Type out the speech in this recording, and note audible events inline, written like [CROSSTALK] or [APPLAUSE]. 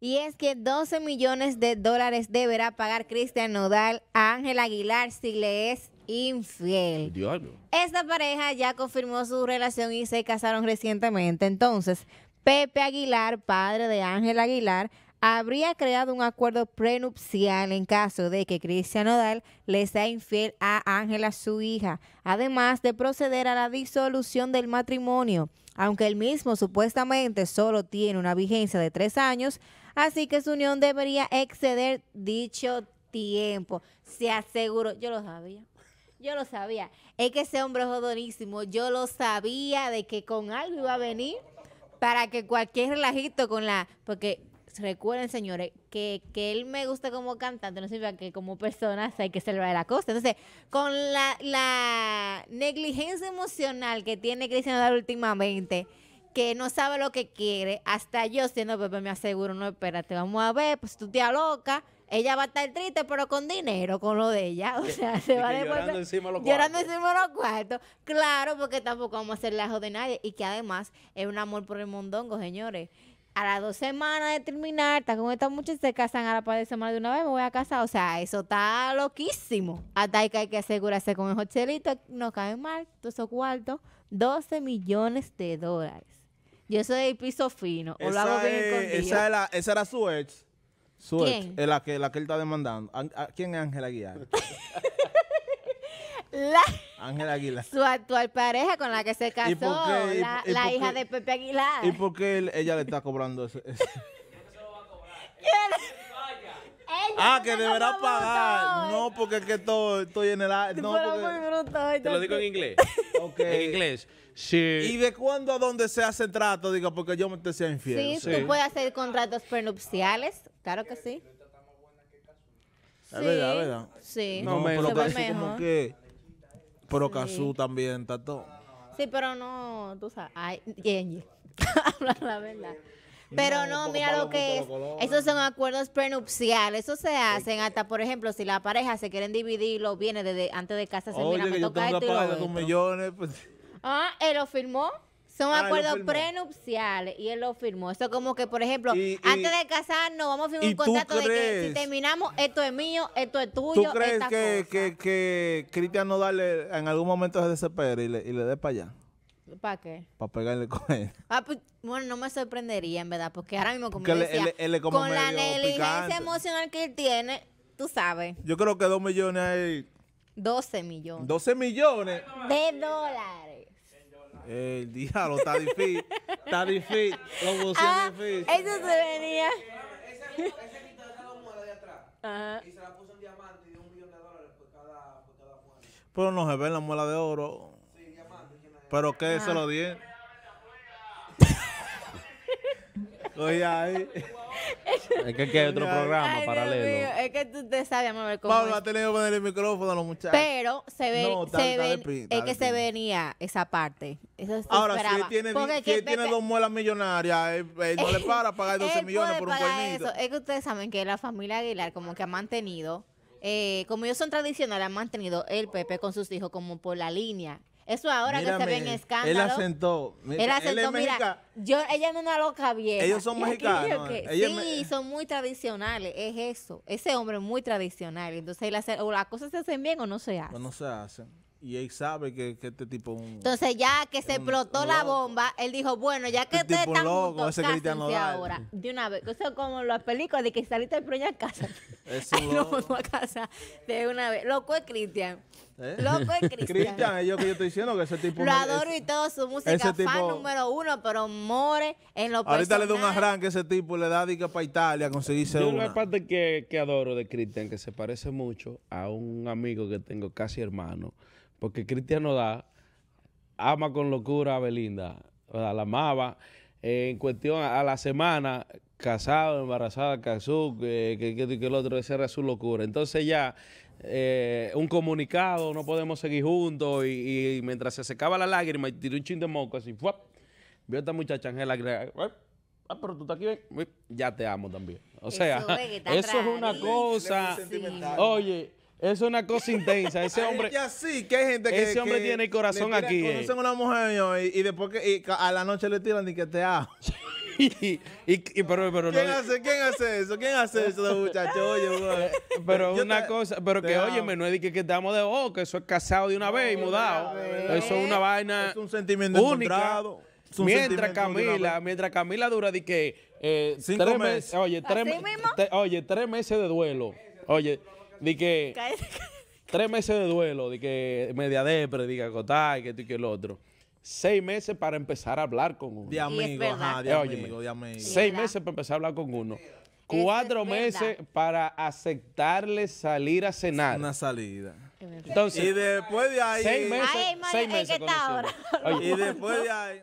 Y es que 12 millones de dólares deberá pagar Cristian Nodal a Ángel Aguilar si le es infiel. Diablo. Esta pareja ya confirmó su relación y se casaron recientemente. Entonces, Pepe Aguilar, padre de Ángel Aguilar, habría creado un acuerdo prenupcial en caso de que Cristian Nodal le sea infiel a Ángela, su hija, además de proceder a la disolución del matrimonio, aunque el mismo supuestamente solo tiene una vigencia de tres años, así que su unión debería exceder dicho tiempo. Se aseguró, yo lo sabía. Yo lo sabía. Es que ese hombre es jodonísimo. Yo lo sabía de que con algo iba a venir para que cualquier relajito con la... Porque recuerden, señores, que, que él me gusta como cantante, no significa que como persona hay que celebrar la cosa. Entonces, con la, la negligencia emocional que tiene Cristian Nodal últimamente, que no sabe lo que quiere, hasta yo siendo Pepe me aseguro, no, espérate, vamos a ver, pues tú te aloca, ella va a estar triste, pero con dinero, con lo de ella. O sea, se va a llorando encima de los Llorando cuartos. encima de los cuartos. Claro, porque tampoco vamos a hacer lajo de nadie. Y que además es un amor por el mondongo, señores. A las dos semanas de terminar, está con esta muchacha se casan a la par de semana de una vez, me voy a casar. O sea, eso está loquísimo. Hasta ahí que hay que asegurarse con el hochelito, no cae mal, todos esos cuartos. 12 millones de dólares. Yo soy del piso fino, o lo hago Esa, bien es- escondido. esa, era, esa era su ex. Su ¿Quién? ex. Es la que, la que él está demandando. A- ¿Quién es Ángel Aguilar? [LAUGHS] La- Ángel Aguilar. su actual pareja con la que se casó, por qué? ¿Y la, por- y la por hija qué? de Pepe Aguilar. ¿Y por qué él- ella le está cobrando ese? ese? Ella Ah, que deberá pagar. No, porque es que estoy, estoy en el... No, Pero porque- muy bruto, Te lo digo en inglés. [LAUGHS] Ok. En inglés. Sí. ¿Y de cuándo a dónde se hace trato? Diga, porque yo me te sea infiel. Sí, tú puedes hacer contratos prenupciales, claro que sí. Es verdad, es verdad. Sí, No, No, pero ve Cazú como mejor. que... Pero. Cazú también está todo. Sí, pero no, tú sabes. Ay. [LAUGHS] Habla la verdad. Pero No, mira lo que es. Esos son acuerdos prenupciales. Eso se hacen hasta, por ejemplo, si la pareja se quieren dividir los bienes desde antes de casarse. mira, Oye, me que yo toca tengo que esto y lo pagar dos millones. Pues, Ah, él lo firmó. Son Ah, él acuerdos prenupciales y él lo firmó. Eso como que, por ejemplo, Y- y- antes de casarnos vamos a firmar ¿y un tú contrato de que si crees- terminamos, esto es mío, esto es ¿Tú tuyo, crees esta que, cosa. que, que Cristian Nodal en algún momento se desespere y le, y le dé para allá? ¿Para qué? Para pegarle con él. Ah, pues, bueno, no me sorprendería, en verdad, porque ahora mismo, como yo él- decía, él- él es como con la negligencia picante. emocional que él tiene, tú sabes, Yo creo que dos millones hay. 12 millones 12 millones. de dólares. El diablo está difícil. Está difícil. Lo puse Ah, difícil. eso se venía. Ese, ese quitó esa dos muelas de atrás Ajá. y se la puso en diamante y dio un millón de dólares por cada, por cada muela. Pero no se ve la muela de oro. Sí, diamante. Pero que se lo di. [LAUGHS] Oye, ahí. Es que aquí hay otro programa Ay, Dios mío, paralelo. es que tú te sabes, cómo Pablo es. ha tenido que poner el micrófono a los muchachos. Pero se ve, No, se de ven- está es que se venía esa parte. Eso se Ahora, si esperaba. él tiene, Porque si que él tiene dos muelas millonarias, él, él no le para pagar 12 [LAUGHS] Él millones por un cuernito. Es que ustedes saben que la familia Aguilar como que ha mantenido, eh, como ellos son tradicionales, han mantenido el Pepe con sus hijos como por la línea. Eso ahora que se ven Él escándalos. asentó. Mira, Él es asentó, mira, yo, ella no es una loca vieja. Ellos son [LAUGHS] mexicanos, que- sí, me- son muy tradicionales, es eso. Ese hombre es muy tradicional. Entonces, él hace- o las cosas se hacen bien o no se hacen. Pues no se hace. Y él sabe que, que este tipo es un... Entonces ya que se explotó la bomba, él dijo, bueno, ya que Este ustedes tipo están loco, juntos, ese Cristian cásense ahora. De una vez. Eso es como las películas de que saliste del preño a casa. [LAUGHS] Es Ay, loco. no a casa de una vez. Loco es Cristian. ¿Eh? Loco es [LAUGHS] Cristian. Cristian, es yo que yo estoy diciendo que ese tipo... Lo adoro ese- y todo, su música ese fan tipo- número uno, pero more en lo Ahorita le da un personal. arranque a ese tipo y le da dica para Italia a conseguirse Yo una. la parte que, que adoro de Cristian, que se parece mucho a un amigo que tengo casi hermano, porque Cristian no da, ama con locura a Belinda, la amaba, eh, en cuestión a, a la semana, casado, embarazada, casó, que, que, que, que el otro, esa era su locura. Entonces ya, eh, un comunicado, no podemos seguir juntos, y, y mientras se secaba la lágrima y tiró un chin de moco así, ¡fuap! vio a esta muchacha ¡fuap! Ah, pero tú estás aquí, ven. Ya te amo también. O sea, [LAUGHS] Eso es eso una cosa. Oye, es una cosa intensa. Ese [LAUGHS] hombre. Ya sí, que hay gente que. Ese hombre que tiene el corazón le tira- aquí, eh. Conocen una mujer y, y después que y a la noche le tiran y que te amo. [LAUGHS] y, y- pero, pero no. ¿Quién hace, ¿Quién hace eso? ¿Quién hace eso de muchachos? Oye, [LAUGHS] güey. Pero Yo una te- cosa, pero que amo. óyeme, no es de que, que estamos de oh, que eso es casado de una vez y mudado. Eso es una vaina Es un sentimiento única. encontrado. Es un Mientras sentimiento de una Camila, mientras Camila dura de que eh, Cinco tres meses. meses, oye, tres, ¿Así me- mismo? te- oye, tres meses de duelo. Oye, de que tres meses de duelo, de que media depre, diga acotar, que esto y que el otro. Seis meses para empezar a hablar con uno. De amigo, ajá, de óyeme. amigo, de amigo. Seis verdad. meses para empezar a hablar con uno. Cuatro es meses para aceptarle salir a cenar. Una salida. Entonces, Y después de ahí. seis meses, Ay, seis ¿en meses qué está. Oye, Y después de ahí.